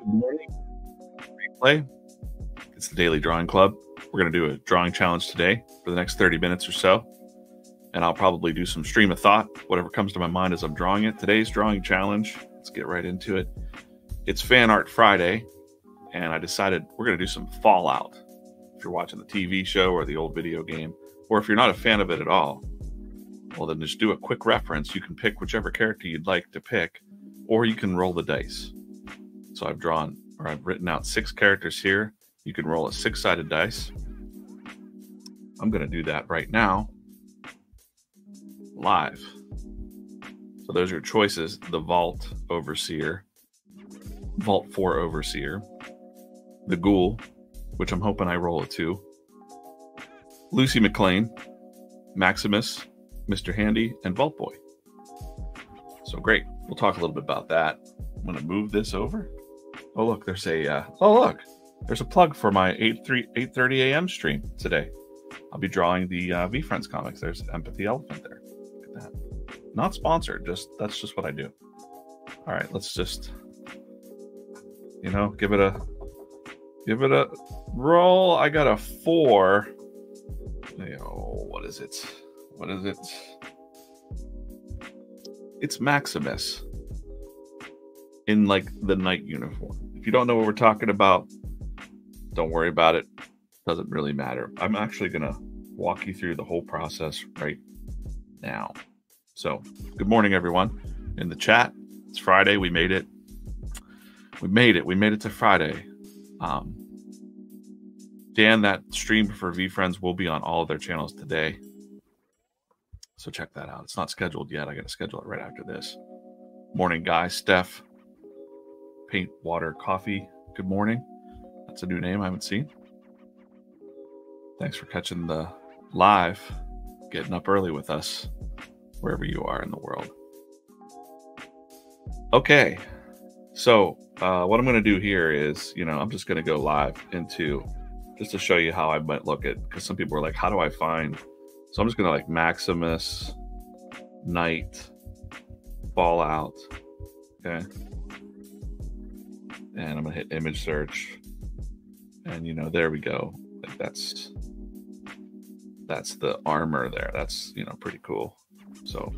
Good morning. Replay. It's the Daily Drawing Club. We're going to do a drawing challenge today for the next 30 minutes or so. And I'll probably do some stream of thought, whatever comes to my mind as I'm drawing it. Today's drawing challenge, let's get right into it. It's Fan Art Friday, and I decided we're going to do some Fallout. If you're watching the TV show or the old video game, or if you're not a fan of it at all, well, then just do a quick reference. You can pick whichever character you'd like to pick, or you can roll the dice. So I've drawn or I've written out six characters here. You can roll a six sided dice. I'm going to do that right now live. So those are your choices the Vault Overseer, Vault 4 Overseer, the Ghoul, which I'm hoping I roll a two, Lucy MacLean, Maximus, Mr. Handy, and Vault Boy. So great. We'll talk a little bit about that. I'm going to move this over. Oh, look, there's a, uh, oh, look, there's a plug for my 8 3 8.30 a.m. stream today. I'll be drawing the uh, VeeFriends comics. There's Empathy Elephant there. Look at that. Not sponsored, just that's just what I do. All right, let's just, you know, give it a, give it a roll. I got a four. Know, what is it? What is it? It's Maximus in like the knight uniform. If you don't know what we're talking about, don't worry about it. Doesn't really matter. I'm actually going to walk you through the whole process right now. So, good morning, everyone. In the chat, it's Friday. We made it. We made it. We made it to Friday. Um, Dan, that stream for VeeFriends will be on all of their channels today. So check that out. It's not scheduled yet. I got to schedule it right after this. Morning, guys. Steph, Paint Water Coffee. Good morning. That's a new name I haven't seen. Thanks for catching the live, getting up early with us, wherever you are in the world. Okay, so uh, what I'm going to do here is, you know, I'm just going to go live into just to show you how I might look at because some people are like, how do I find? So I'm just going to like Maximus, Knight, Fallout. Okay and I'm gonna hit image search, and you know, there we go. Like that's that's the armor there. That's you know pretty cool. So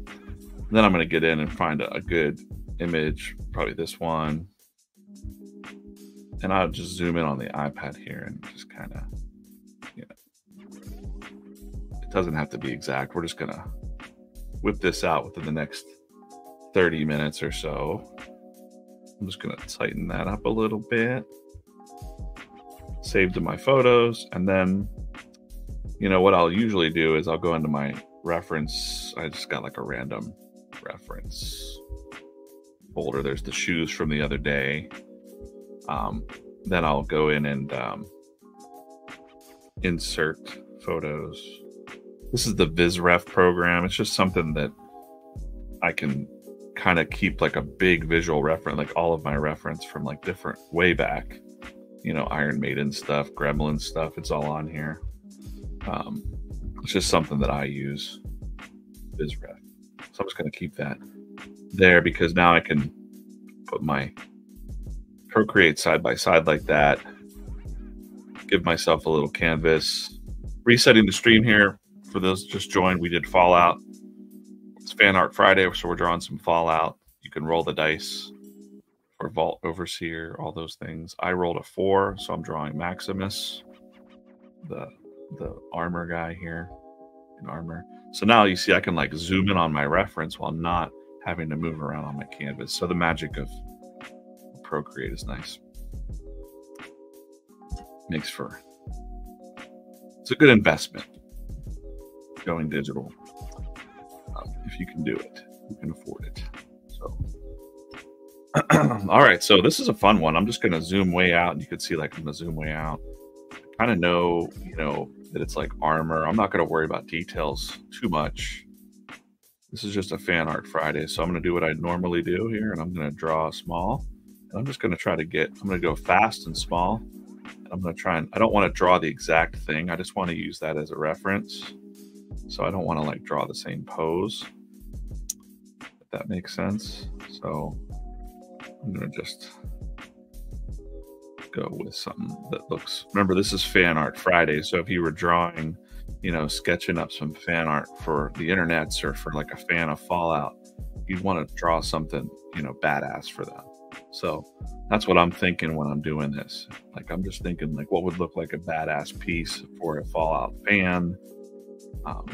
then I'm gonna get in and find a, a good image, probably this one, and I'll just zoom in on the iPad here and just kind of, you know, it doesn't have to be exact. We're just gonna whip this out within the next 30 minutes or so. I'm just going to tighten that up a little bit. Save to my photos. And then, you know, what I'll usually do is I'll go into my reference. I just got like a random reference folder. There's the shoes from the other day. Um, then I'll go in and um, insert photos. This is the VizRef program. It's just something that I can kind of keep like a big visual reference, like all of my reference from like different way back, you know, Iron Maiden stuff, Gremlin stuff. It's all on here. Um, it's just something that I use, VizRef. So I'm just going to keep that there because now I can put my Procreate side by side like that. Give myself a little canvas. Resetting the stream here for those just joined. We did Fallout it's Fan Art Friday, so we're drawing some Fallout. You can roll the dice or Vault Overseer, all those things. I rolled a four, so I'm drawing Maximus, the the armor guy here in armor. So now you see I can like zoom in on my reference while not having to move around on my canvas. So the magic of Procreate is nice. Makes for it's a good investment going digital Um, if you can do it, you can afford it. So, all right. So this is a fun one. I'm just going to zoom way out, and you can see like I'm going to zoom way out. Kind of know, you know, that it's like armor. I'm not going to worry about details too much. This is just a fan art Friday, so I'm going to do what I normally do here, and I'm going to draw small. And I'm just going to try to get. I'm going to go fast and small. I'm going to try and. I don't want to draw the exact thing. I just want to use that as a reference. So I don't want to like draw the same pose if that makes sense. So I'm going to just go with something that looks. Remember, this is Fan Art Friday, so if you were drawing, you know, sketching up some fan art for the internets or for like a fan of Fallout, you'd want to draw something, you know, badass for them. So that's what I'm thinking when I'm doing this. Like I'm just thinking like what would look like a badass piece for a Fallout fan. Um,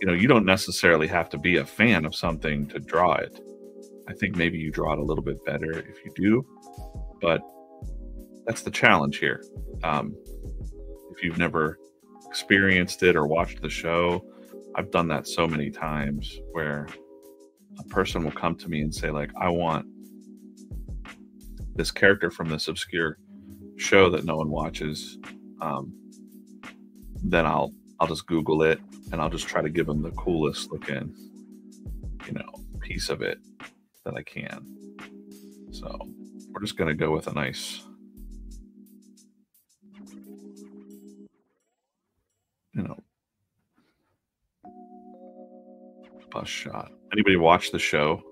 you know, you don't necessarily have to be a fan of something to draw it. I think maybe you draw it a little bit better if you do, but that's the challenge here. Um, if you've never experienced it or watched the show, I've done that so many times where a person will come to me and say like, "I want this character from this obscure show that no one watches." Um, then I'll I'll just Google it and I'll just try to give them the coolest looking, you know, piece of it that I can. So we're just gonna go with a nice, you know, bus shot. Anybody watch the show?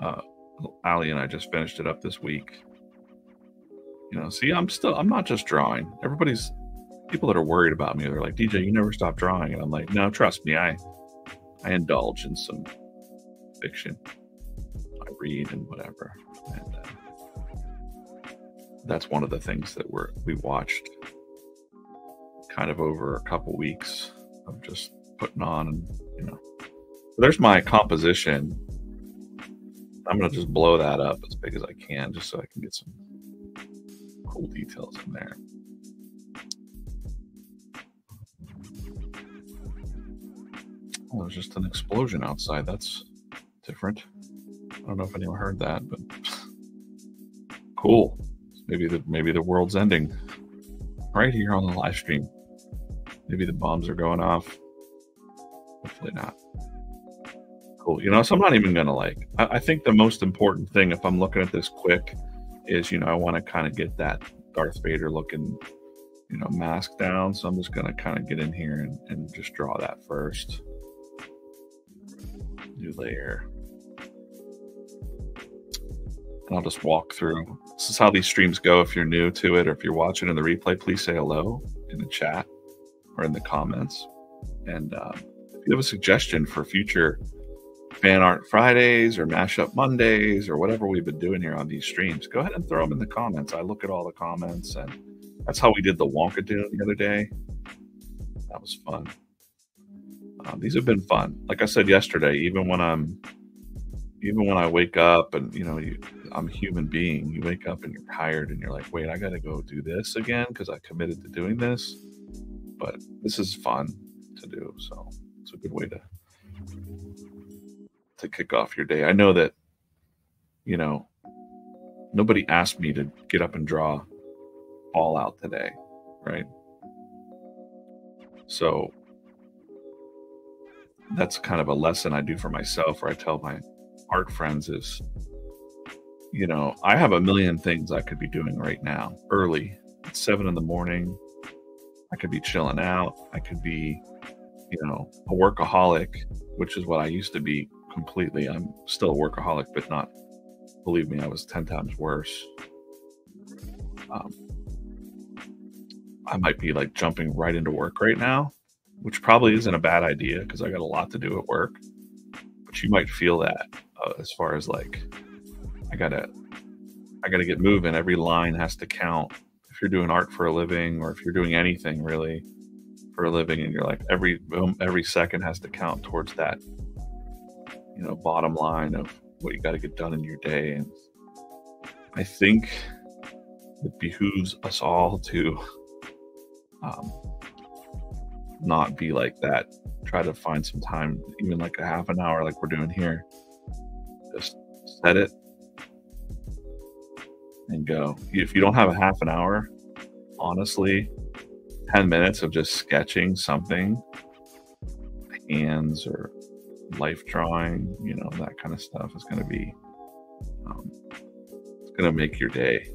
Uh, Ali and I just finished it up this week. You know, see, I'm still, I'm not just drawing. Everybody's people that are worried about me. They're like, DJ, you never stop drawing, and I'm like, no, trust me, I I indulge in some fiction. I read and whatever, and uh, that's one of the things that we're we watched kind of over a couple weeks of just putting on and you know there's my composition i'm gonna just blow that up as big as i can just so i can get some cool details in there Well, there's just an explosion outside. That's different. I don't know if anyone heard that, but cool. Maybe the maybe the world's ending right here on the live stream. Maybe the bombs are going off. Hopefully not. Cool. You know, so I'm not even gonna like. I, I think the most important thing, if I'm looking at this quick, is you know I want to kind of get that Darth Vader looking, you know, mask down. So I'm just gonna kind of get in here and, and just draw that first new layer. And I'll just walk through. This is how these streams go. If you're new to it or if you're watching in the replay, please say hello in the chat or in the comments. And uh, if you have a suggestion for future fan art Fridays or mashup Mondays or whatever we've been doing here on these streams, go ahead and throw them in the comments. I look at all the comments, and that's how we did the Wonka Dune the other day. That was fun. Uh, these have been fun. Like I said yesterday, even when I'm, even when I wake up and you know, you, I'm a human being. You wake up and you're tired, and you're like, "Wait, I got to go do this again because I committed to doing this." But this is fun to do, so it's a good way to to kick off your day. I know that, you know, nobody asked me to get up and draw Fallout today, right? So that's kind of a lesson I do for myself, where I tell my art friends is, you know, I have a million things I could be doing right now, early, seven in the morning. I could be chilling out. I could be, you know, a workaholic, which is what I used to be completely. I'm still a workaholic, but not, believe me, I was 10 times worse. Um, I might be like jumping right into work right now which probably isn't a bad idea because I got a lot to do at work. But you might feel that uh, as far as like, I gotta, I gotta get moving. Every line has to count. If you're doing art for a living, or if you're doing anything really for a living, and you're like every every second has to count towards that, you know, bottom line of what you got to get done in your day. And I think it behooves us all to um, not be like that. Try to find some time, even like a half an hour, like we're doing here. Just set it and go. If you don't have a half an hour, honestly, 10 minutes of just sketching something, hands or life drawing, you know, that kind of stuff is going to be, um, it's going to make your day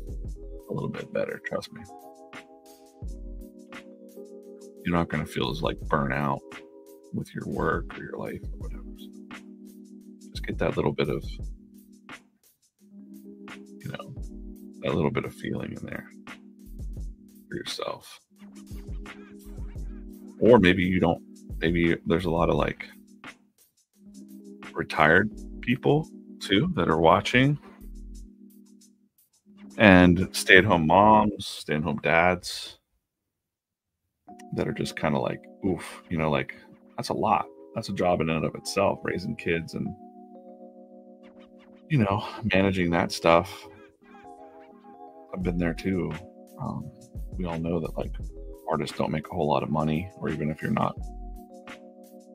a little bit better. Trust me you're not going to feel as like burnout with your work or your life or whatever. So just get that little bit of, you know, a little bit of feeling in there for yourself. Or maybe you don't, maybe there's a lot of like retired people too that are watching and stay at home moms, stay at home dads that are just kind of like, oof, you know, like that's a lot. That's a job in and of itself, raising kids and, you know, managing that stuff. I've been there too. Um, we all know that like artists don't make a whole lot of money, or even if you're not,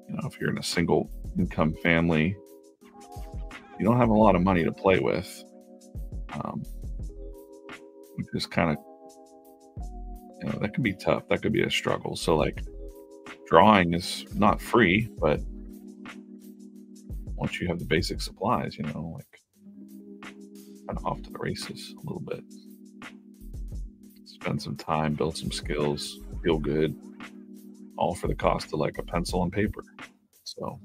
you know, if you're in a single income family, you don't have a lot of money to play with. Um, which is kind of you know that could be tough that could be a struggle. So like drawing is not free but once you have the basic supplies you know like kind of off to the races a little bit. Spend some time build some skills feel good all for the cost of like a pencil and paper. So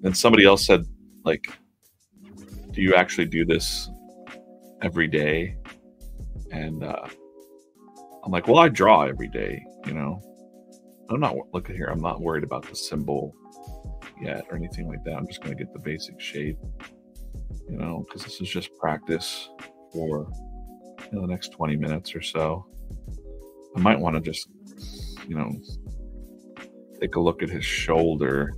then somebody else said like do you actually do this every day. And uh, I'm like, well, I draw every day, you know. I'm not looking here. I'm not worried about the symbol yet or anything like that. I'm just going to get the basic shape, you know, because this is just practice for you know, the next 20 minutes or so. I might want to just, you know, take a look at his shoulder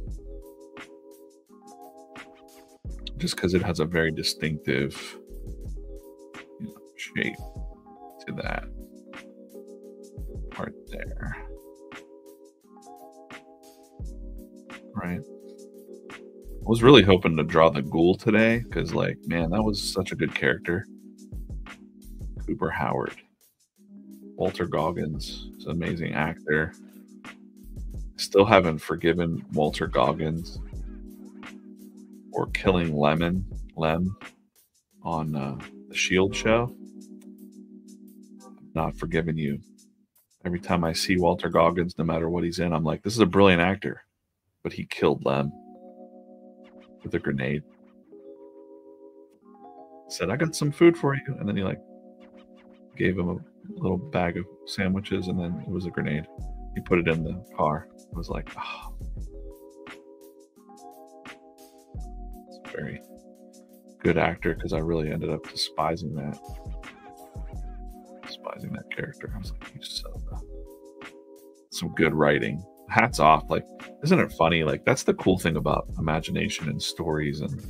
just because it has a very distinctive shape to that part there. Right. I was really hoping to draw the ghoul today because, like, man, that was such a good character. Cooper Howard. Walton Goggins is an amazing actor. Still haven't forgiven Walton Goggins or killing Lemon Lem on uh, the Shield show not forgiven you. Every time I see Walton Goggins, no matter what he's in, I'm like, this is a brilliant actor. But he killed Lem with a grenade. Said, I got some food for you. And then he like gave him a little bag of sandwiches and then it was a grenade. He put it in the car. I was like, oh. It's very good actor because I really ended up despising that that character. I was like, some good writing. Hats off. Like, isn't it funny? Like, that's the cool thing about imagination and stories and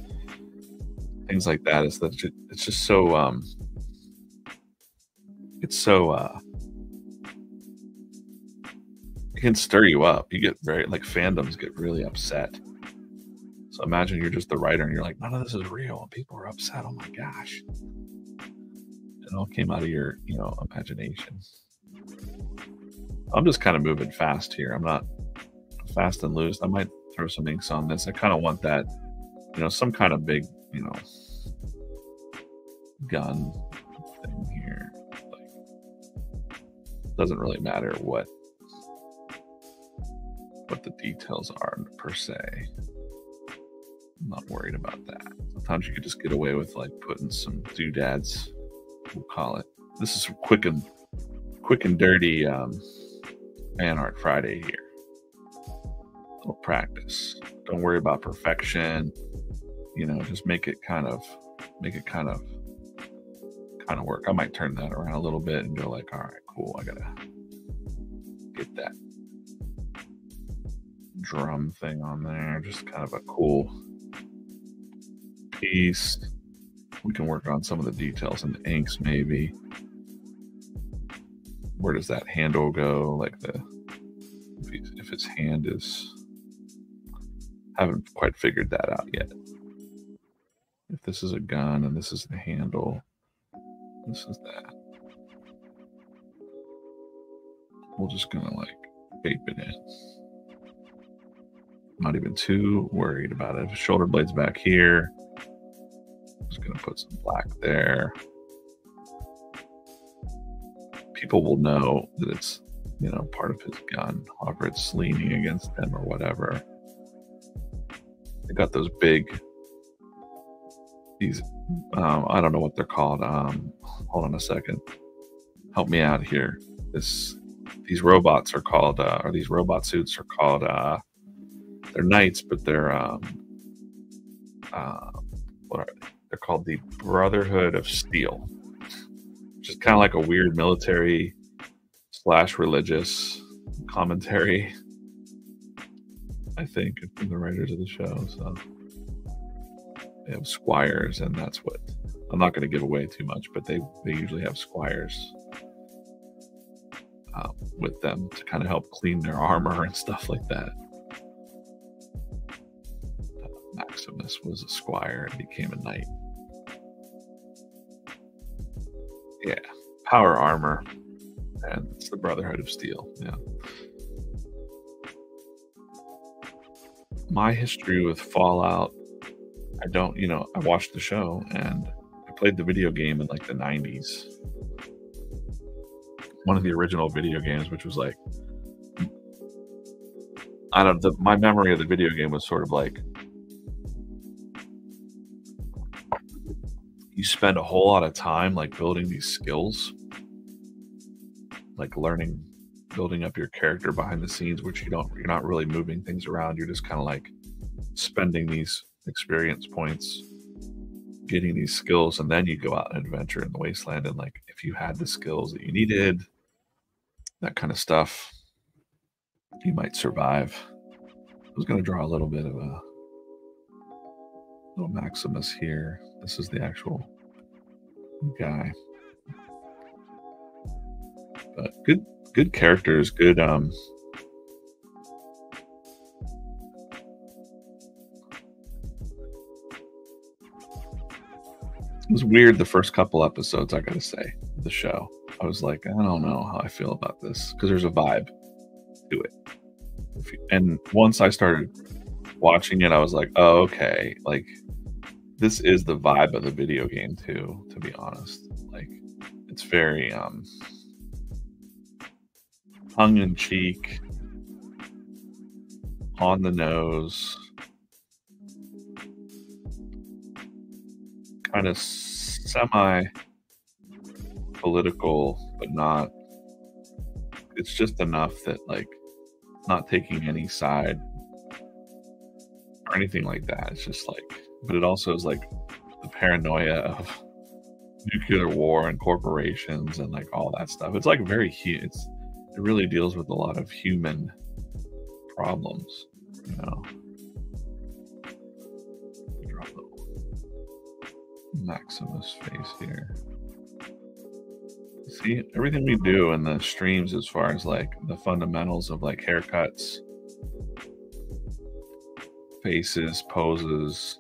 things like that is that it's just so um it's so uh it can stir you up. You get very like fandoms get really upset. So imagine you're just the writer and you're like, none of this is real, and people are upset. Oh my gosh it all came out of your you know imagination. I'm just kind of moving fast here. I'm not fast and loose. I might throw some inks on this. I kind of want that you know some kind of big you know gun thing here. Like doesn't really matter what what the details are per se. I'm not worried about that. Sometimes you could just get away with like putting some doodads we'll call it. This is quick and quick and dirty um, fan art Friday here. A little practice. Don't worry about perfection. You know, just make it kind of make it kind of kind of work. I might turn that around a little bit and go like, all right, cool. I gotta get that drum thing on there. Just kind of a cool piece we can work on some of the details and the inks maybe. Where does that handle go? Like the if, if his hand is haven't quite figured that out yet. If this is a gun and this is the handle this is that. We're just gonna like vape it in. Not even too worried about it. Shoulder blades back here just going to put some black there. People will know that it's, you know, part of his gun, however it's leaning against them or whatever. They got those big these um, I don't know what they're called. Um, hold on a second. Help me out here. This these robots are called uh, or these robot suits are called uh, they're knights, but they're um, uh, what are they? They're called the Brotherhood of Steel, which is kind of like a weird military slash religious commentary. I think from the writers of the show. So they have squires, and that's what I'm not going to give away too much, but they they usually have squires uh, with them to kind of help clean their armor and stuff like that. Maximus was a squire and became a knight. Yeah, power armor, and it's the Brotherhood of Steel. Yeah. My history with Fallout, I don't, you know, I watched the show and I played the video game in like the 90s. One of the original video games, which was like, I don't, the, my memory of the video game was sort of like you spend a whole lot of time like building these skills? Like learning building up your character behind the scenes which you don't you're not really moving things around you're just kind of like spending these experience points getting these skills and then you go out and adventure in the wasteland and like if you had the skills that you needed that kind of stuff you might survive. I was going to draw a little bit of a little maximus here this is the actual guy. But good good characters, good um It was weird the first couple episodes, I gotta say, the show. I was like, I don't know how I feel about this because there's a vibe to it. And once I started watching it, I was like, oh, okay. Like, this is the vibe of the video game too to be honest. Like it's very um tongue in cheek on the nose kind of semi political but not it's just enough that like not taking any side or anything like that. It's just like but it also is like the paranoia of nuclear war and corporations and like all that stuff. It's like very it's it really deals with a lot of human problems, you know. Little Maximus face here. See everything we do in the streams as far as like the fundamentals of like haircuts, faces, poses,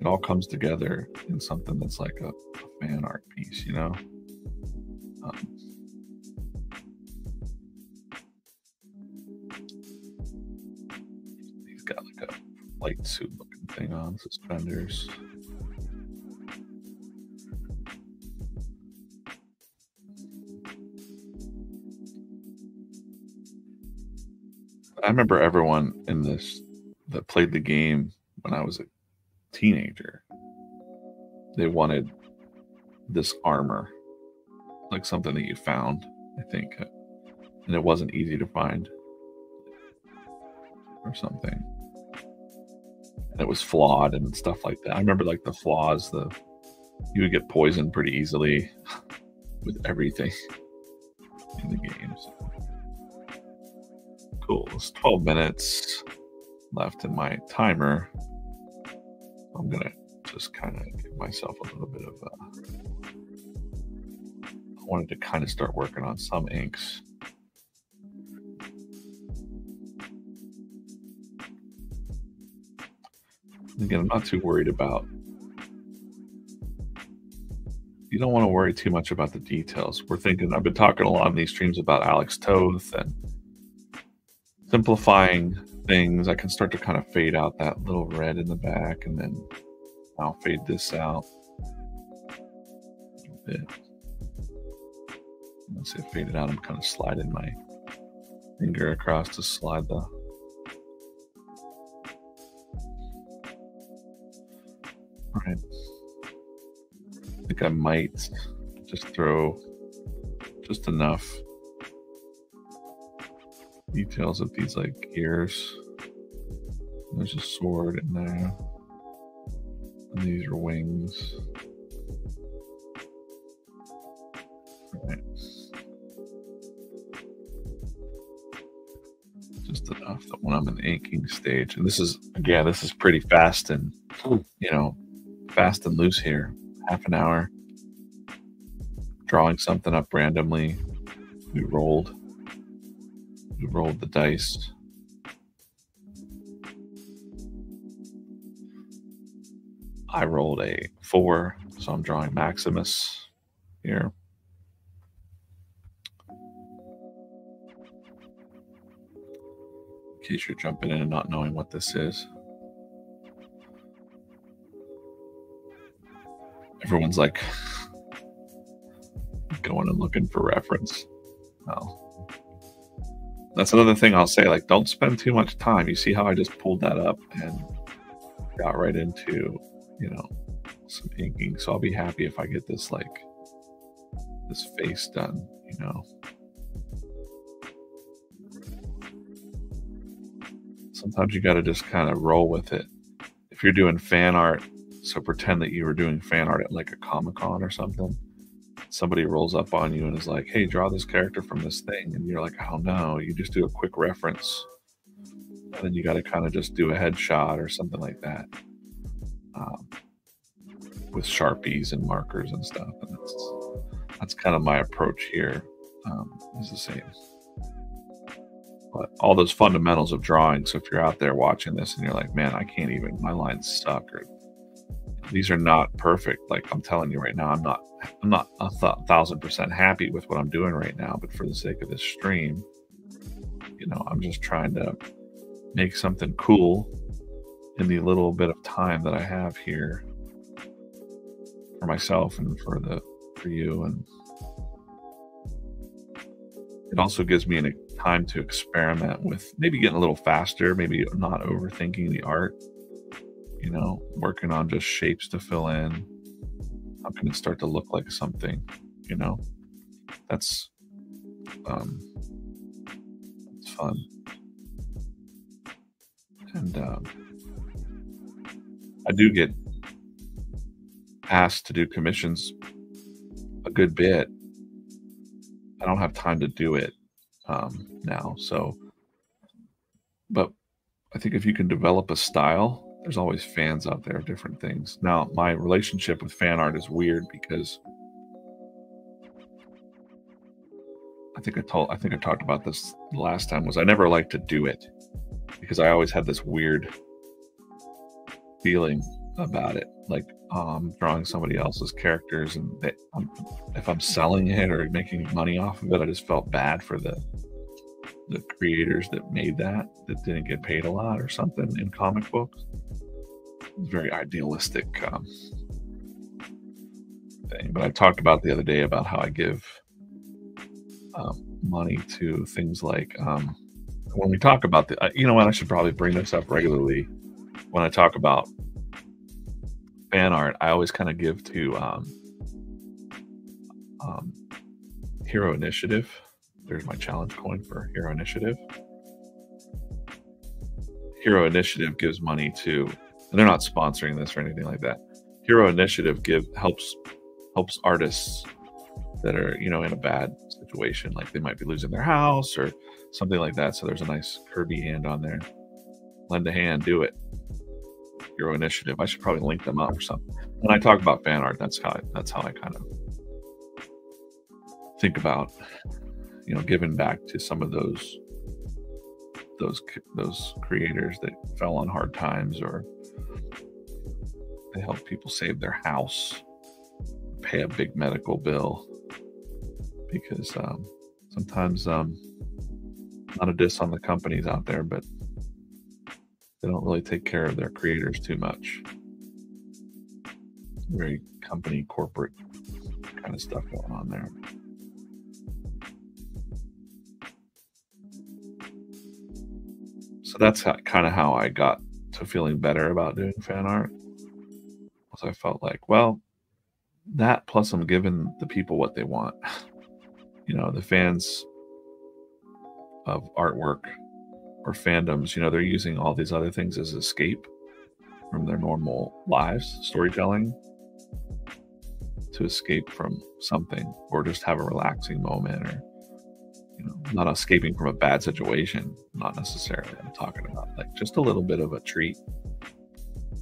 it all comes together in something that's like a, a fan art piece, you know? Um, he's got like a light suit looking thing on, suspenders. I remember everyone in this that played the game when I was a teenager, they wanted this armor, like something that you found, I think, and it wasn't easy to find or something. And it was flawed and stuff like that. I remember like the flaws, the you would get poisoned pretty easily with everything in the games. Cool. It's 12 minutes left in my timer. I'm gonna just kind of give myself a little bit of. Uh, I wanted to kind of start working on some inks. Again, I'm not too worried about. You don't want to worry too much about the details. We're thinking. I've been talking a lot in these streams about Alex Toth and simplifying things, I can start to kind of fade out that little red in the back and then I'll fade this out a bit. Once it faded out, I'm kind of sliding my finger across to slide the All right. I think I might just throw just enough details of these like ears. There's a sword in there. And these are wings. Right. Just enough that when I'm in the inking stage, and this is again, this is pretty fast and hmm. you know, fast and loose here. Half an hour. Drawing something up randomly. We rolled. Rolled the dice. I rolled a four, so I'm drawing Maximus here. In case you're jumping in and not knowing what this is. Everyone's like going and looking for reference. Well, that's another thing I'll say. Like, don't spend too much time. You see how I just pulled that up and got right into, you know, some inking. So I'll be happy if I get this like this face done, you know. Sometimes you got to just kind of roll with it. If you're doing fan art, so pretend that you were doing fan art at like a Comic Con or something somebody rolls up on you and is like, "Hey, draw this character from this thing," and you're like, "I don't know." You just do a quick reference, and then you got to kind of just do a headshot or something like that, um, with sharpies and markers and stuff. And that's that's kind of my approach here. Um, is the same. But all those fundamentals of drawing. So if you're out there watching this and you're like, "Man, I can't even. My lines suck," or these are not perfect. Like I'm telling you right now, I'm not I'm not a th- thousand percent happy with what I'm doing right now, but for the sake of this stream, you know, I'm just trying to make something cool in the little bit of time that I have here for myself and for the for you and it also gives me a time to experiment with maybe getting a little faster maybe not overthinking the art you know working on just shapes to fill in. How can it start to look like something you know? That's um it's fun. And um i do get asked to do commissions a good bit. I don't have time to do it um now so. But i think if you can develop a style there's always fans out there of different things. Now, my relationship with fan art is weird because I think I told I think I talked about this the last time was I never liked to do it because I always had this weird feeling about it. Like um, drawing somebody else's characters, and they, um, if I'm selling it or making money off of it, I just felt bad for the the creators that made that that didn't get paid a lot or something in comic books. Very idealistic um, thing. But I talked about the other day about how I give um, money to things like um, when we talk about the, uh, you know what, I should probably bring this up regularly when I talk about fan art. I always kind of give to um, um, Hero Initiative there's my challenge coin for Hero Initiative. Hero Initiative gives money to, and they're not sponsoring this or anything like that. Hero Initiative give helps helps artists that are you know in a bad situation, like they might be losing their house or something like that. So there's a nice Kirby hand on there. Lend a hand, do it. Hero Initiative. I should probably link them up or something. When I talk about fan art, that's how I, that's how I kind of think about you know giving back to some of those those those creators that fell on hard times or they help people save their house pay a big medical bill. Because um, sometimes um, not a diss on the companies out there but they don't really take care of their creators too much. Very company corporate kind of stuff going on there so that's kind of how I got to feeling better about doing fan art. Was I felt like, well, that plus I'm giving the people what they want. You know, the fans of artwork or fandoms, you know, they're using all these other things as escape from their normal lives, storytelling to escape from something or just have a relaxing moment or you know, not escaping from a bad situation, not necessarily. I'm talking about like just a little bit of a treat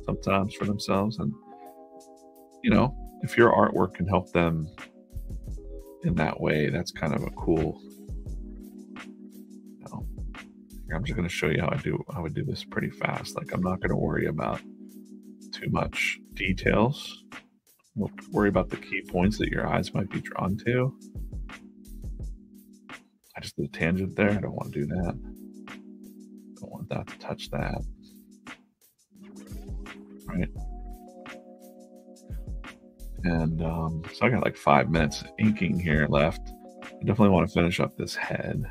sometimes for themselves. And, you know, if your artwork can help them in that way, that's kind of a cool. You know, I'm just going to show you how I do how I do this pretty fast. Like I'm not going to worry about too much details. We'll worry about the key points that your eyes might be drawn to. Just a tangent there. I don't want to do that. Don't want that to touch that. Right. And um, so I got like five minutes inking here left. I definitely want to finish up this head.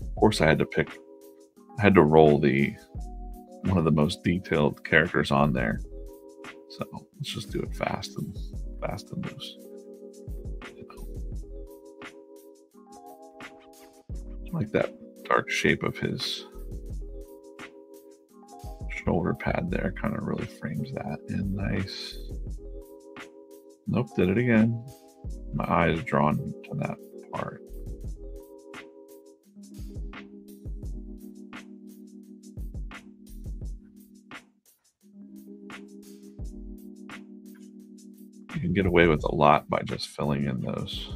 Of course, I had to pick, I had to roll the one of the most detailed characters on there. So let's just do it fast and fast and loose. Like that dark shape of his shoulder pad there kind of really frames that in nice. Nope, did it again. My eye is drawn to that part. Can get away with a lot by just filling in those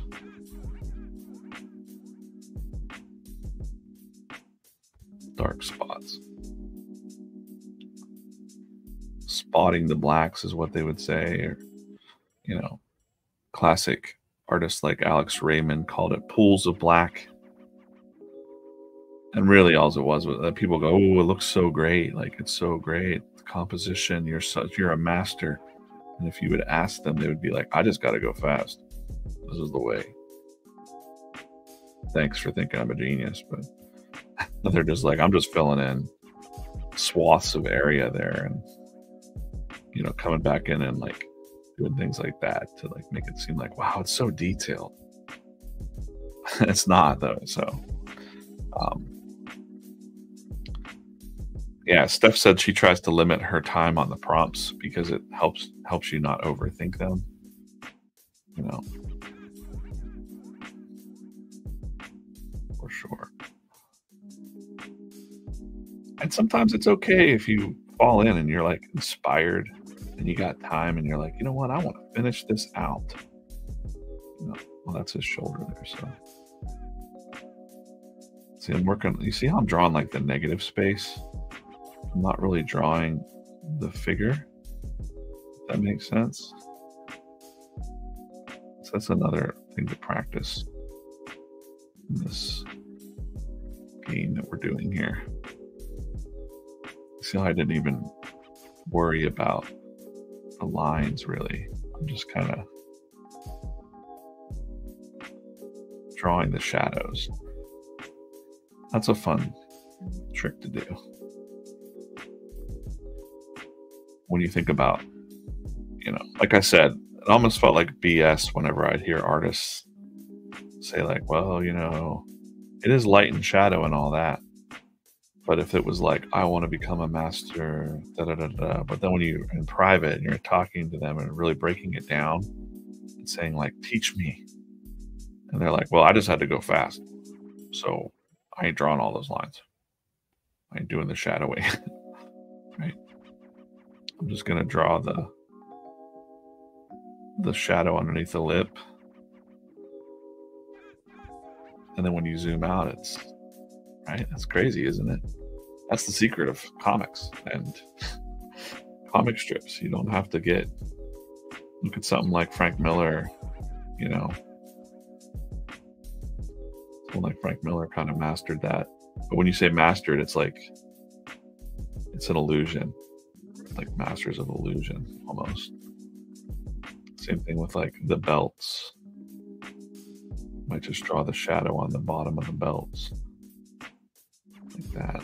dark spots. Spotting the blacks is what they would say, or you know, classic artists like Alex Raymond called it pools of black. And really, all it was was that people go, "Oh, it looks so great! Like it's so great, the composition. You're such, you're a master." And if you would ask them, they would be like, "I just got to go fast. This is the way." Thanks for thinking I'm a genius, but they're just like, I'm just filling in swaths of area there and, you know, coming back in and like doing things like that to like make it seem like, wow, it's so detailed. it's not though. So, um, yeah, Steph said she tries to limit her time on the prompts because it helps helps you not overthink them. You know, for sure. And sometimes it's okay if you fall in and you're like inspired and you got time and you're like, you know what, I want to finish this out. You know, well, that's his shoulder there. So, see, I'm working. You see how I'm drawing like the negative space? I'm not really drawing the figure. that makes sense. So that's another thing to practice in this game that we're doing here. See how I didn't even worry about the lines really. I'm just kind of drawing the shadows. That's a fun trick to do. When you think about, you know, like I said, it almost felt like BS whenever I'd hear artists say, like, well, you know, it is light and shadow and all that. But if it was like, I want to become a master, da da da da, but then when you're in private and you're talking to them and really breaking it down and saying, like, teach me. And they're like, well, I just had to go fast. So I ain't drawing all those lines. I ain't doing the shadowing. right? I'm just going to draw the the shadow underneath the lip. And then when you zoom out, it's right? That's crazy, isn't it? That's the secret of comics and comic strips. You don't have to get look at something like Frank Miller, you know. Someone like Frank Miller kind of mastered that. But when you say mastered, it's like it's an illusion. Like masters of illusion almost. Same thing with like the belts. Might just draw the shadow on the bottom of the belts like that.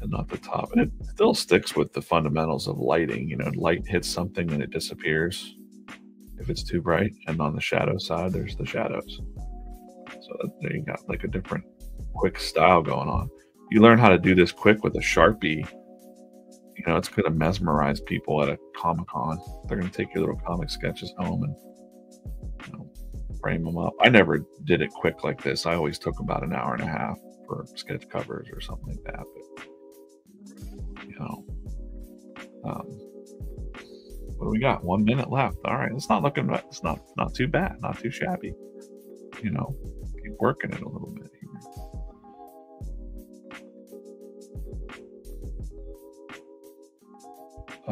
And not the top. And it still sticks with the fundamentals of lighting. You know, light hits something and it disappears if it's too bright. And on the shadow side, there's the shadows. So there you got like a different quick style going on. You learn how to do this quick with a Sharpie. Know, it's going to mesmerize people at a Comic Con. They're going to take your little comic sketches home and you know, frame them up. I never did it quick like this. I always took about an hour and a half for sketch covers or something like that. But, you know, um, what do we got? One minute left. All right, it's not looking. It's not not too bad. Not too shabby. You know, keep working it a little bit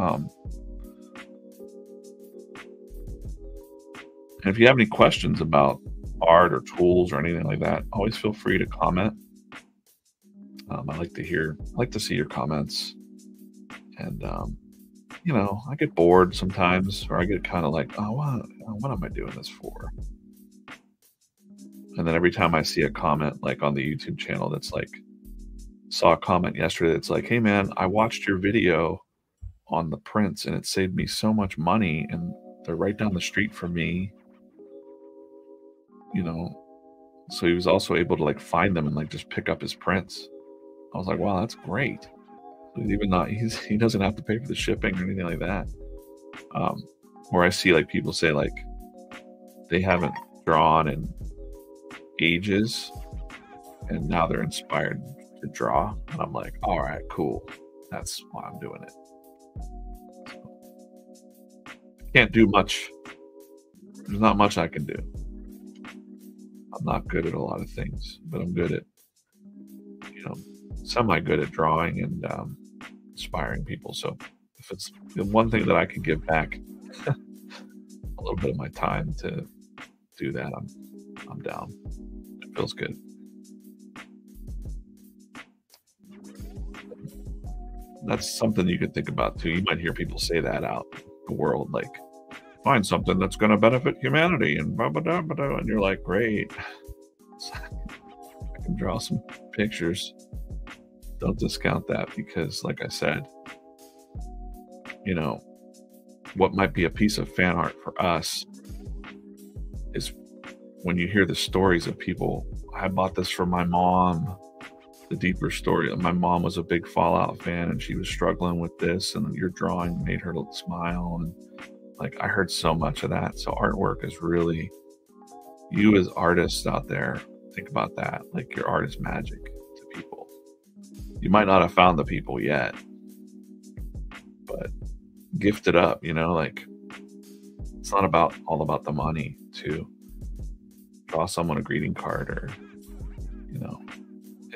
Um, and if you have any questions about art or tools or anything like that, always feel free to comment. Um, I like to hear, I like to see your comments, and um, you know, I get bored sometimes, or I get kind of like, oh, what, what am I doing this for? And then every time I see a comment like on the YouTube channel that's like, saw a comment yesterday that's like, hey man, I watched your video on the prints and it saved me so much money and they're right down the street from me. You know, so he was also able to like find them and like just pick up his prints. I was like, wow, that's great. Even not he's he doesn't have to pay for the shipping or anything like that. Um, or I see like people say like they haven't drawn in ages and now they're inspired to draw. And I'm like, all right, cool. That's why I'm doing it. Can't do much. There's not much I can do. I'm not good at a lot of things, but I'm good at, you know, semi good at drawing and um, inspiring people. So if it's the one thing that I can give back a little bit of my time to do that, I'm I'm down. It feels good. That's something you could think about too. You might hear people say that out the world, like find something that's going to benefit humanity and blah, blah, blah, blah, and you're like, great. I can draw some pictures. Don't discount that because, like I said, you know, what might be a piece of fan art for us is when you hear the stories of people, I bought this for my mom. The deeper story. My mom was a big Fallout fan and she was struggling with this, and your drawing made her smile. And like, I heard so much of that. So, artwork is really you as artists out there. Think about that. Like, your art is magic to people. You might not have found the people yet, but gift it up, you know, like it's not about all about the money, to draw someone a greeting card or you know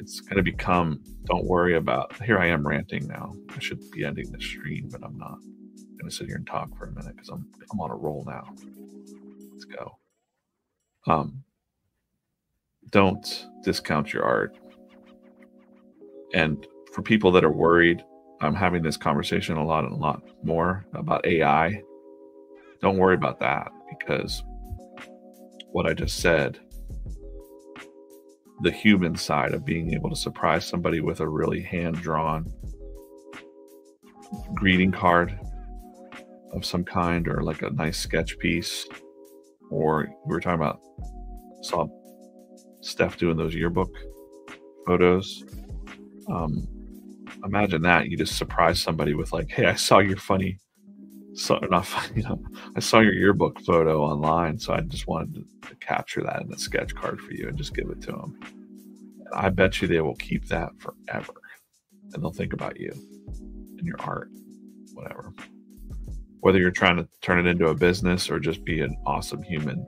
it's going to become don't worry about here i am ranting now. I should be ending the stream but i'm not. Going to sit here and talk for a minute because i'm i'm on a roll now. Let's go. Um don't discount your art. And for people that are worried i'm having this conversation a lot and a lot more about ai don't worry about that because what I just said, the human side of being able to surprise somebody with a really hand drawn greeting card of some kind or like a nice sketch piece. Or we were talking about, saw Steph doing those yearbook photos. Um, imagine that you just surprise somebody with like, "Hey, I saw your funny so not you know. I saw your yearbook photo online so i just wanted to, capture that in a sketch card for you and just give it to them and i bet you they will keep that forever and they'll think about you and your art whatever. Whether you're trying to turn it into a business or just be an awesome human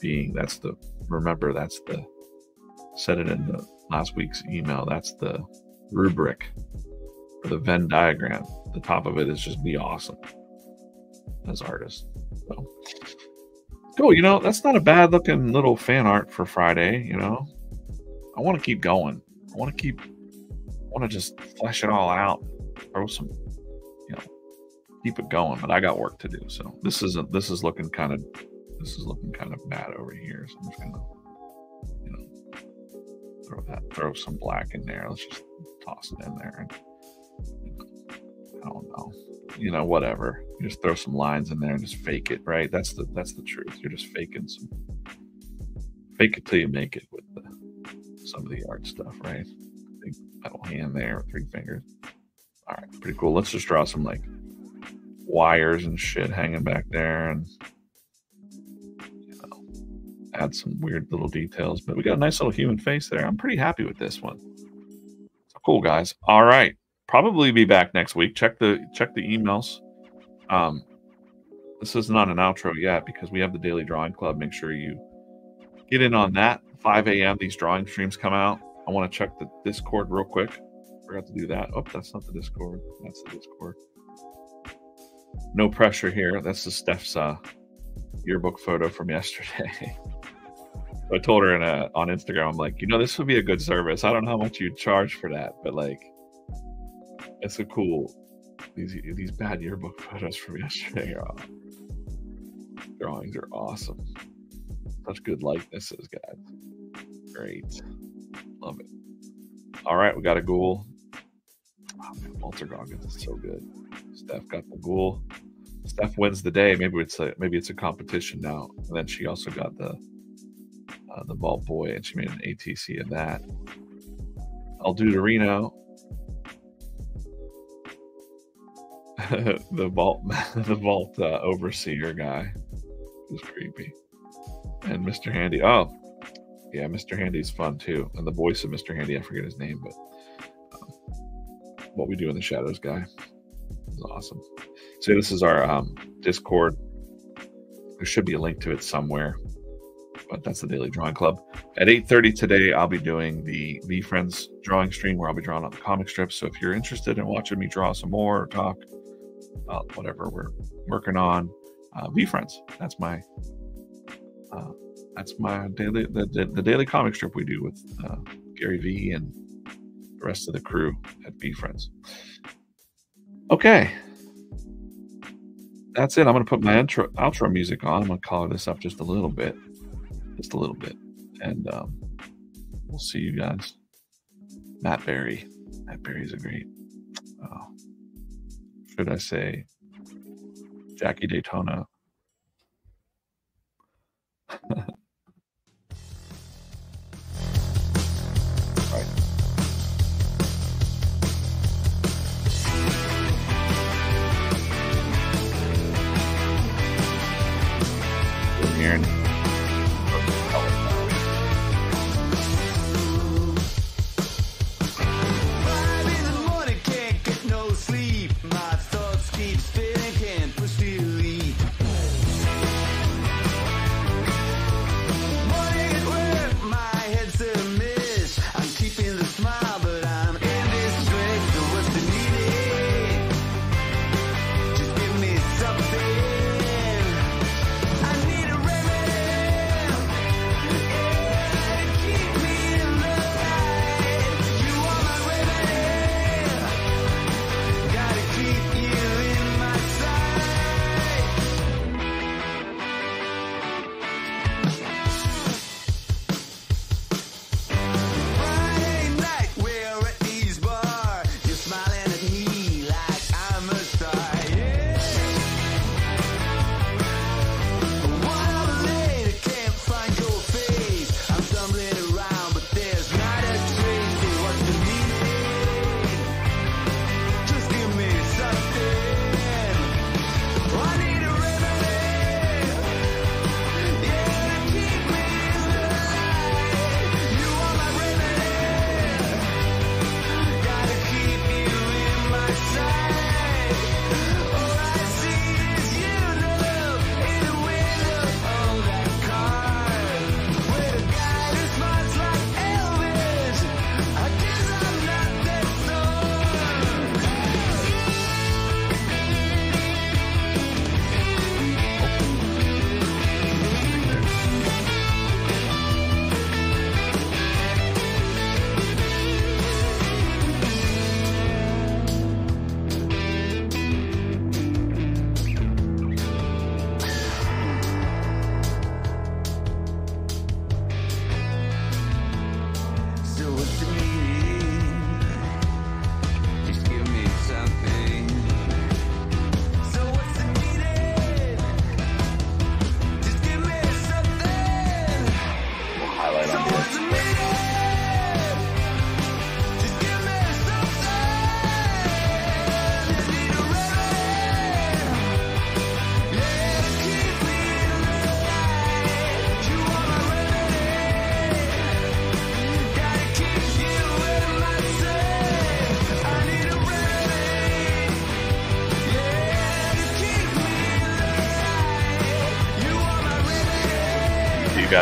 being that's the remember that's the said it in the last week's email that's the rubric the venn diagram. The top of it is just be awesome as artists. So cool. You know, that's not a bad looking little fan art for Friday. You know, I want to keep going. I want to keep. I want to just flesh it all out. Throw some, you know, keep it going. But I got work to do. So this is a, this is looking kind of this is looking kind of bad over here. So I'm just gonna, you know, throw that throw some black in there. Let's just toss it in there. And I don't know. You know, whatever. You just throw some lines in there and just fake it, right? That's the that's the truth. You're just faking some fake it till you make it with the, some of the art stuff, right? Big metal hand there with three fingers. All right, pretty cool. Let's just draw some like wires and shit hanging back there and you know add some weird little details. But we got a nice little human face there. I'm pretty happy with this one. So cool, guys. All right. Probably be back next week. Check the check the emails. Um this is not an outro yet because we have the daily drawing club. Make sure you get in on that. 5 a.m. These drawing streams come out. I want to check the Discord real quick. Forgot to do that. Oh, that's not the Discord. That's the Discord. No pressure here. That's the Steph's uh, yearbook photo from yesterday. I told her in a, on Instagram, I'm like, you know, this would be a good service. I don't know how much you'd charge for that, but like, it's a cool. These these bad yearbook photos from yesterday are drawings are awesome. Such good likenesses, guys. Great, love it. All right, we got a ghoul. Oh man, Walton Goggins is so good. Steph got the ghoul. Steph wins the day. Maybe it's a maybe it's a competition now. And then she also got the uh, the Vault Boy, and she made an ATC of that. I'll do the Reno. the vault, the vault uh, overseer guy is creepy, and Mr. Handy. Oh, yeah, Mr. Handy's fun too, and the voice of Mr. Handy, I forget his name, but um, what we do in the shadows guy is awesome. So this is our um, Discord. There should be a link to it somewhere, but that's the Daily Drawing Club. At 8:30 today, I'll be doing the VeeFriends drawing stream where I'll be drawing on the comic strips. So if you're interested in watching me draw some more or talk about whatever we're working on, uh, VeeFriends. That's my uh, that's my daily the, the, the, daily comic strip we do with uh, Gary V and the rest of the crew at VeeFriends. Okay, that's it. I'm going to put my intro, outro music on. I'm to color this up just a little bit, just a little bit, and um, we'll see you guys. Matt Berry. Matt Berry's a great. Oh, should I say Jackie Daytona?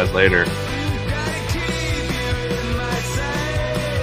guys later.